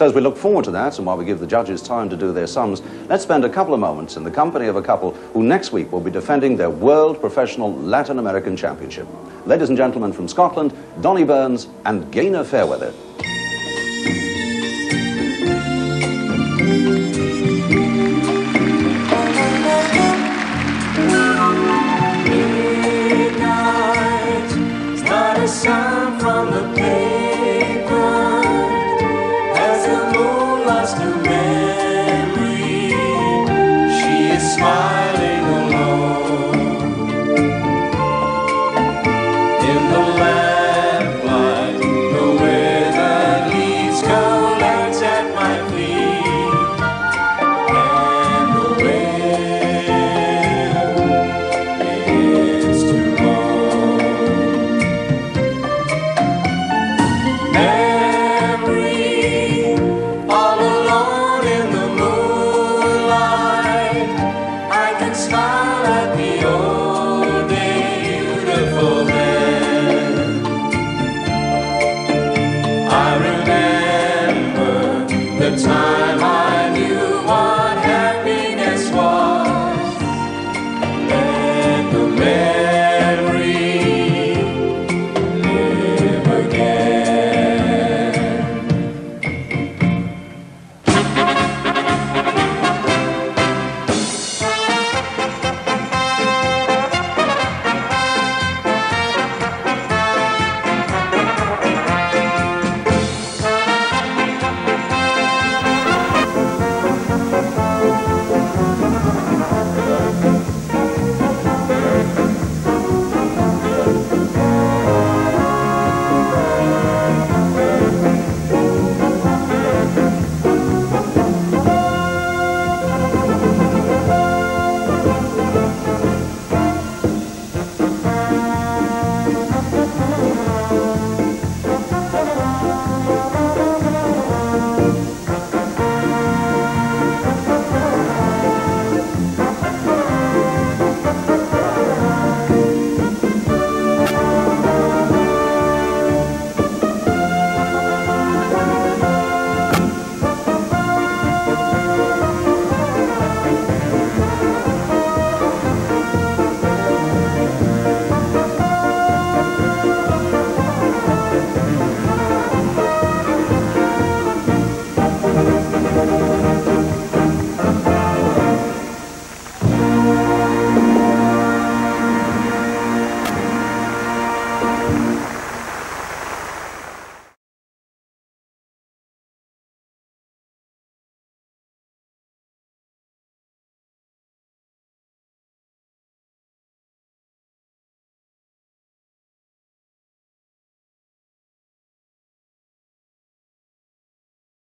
So as we look forward to that, and while we give the judges time to do their sums, let's spend a couple of moments in the company of a couple who next week will be defending their World Professional Latin American Championship. Ladies and gentlemen from Scotland, Donnie Burns and Gaynor Fairweather. just knew.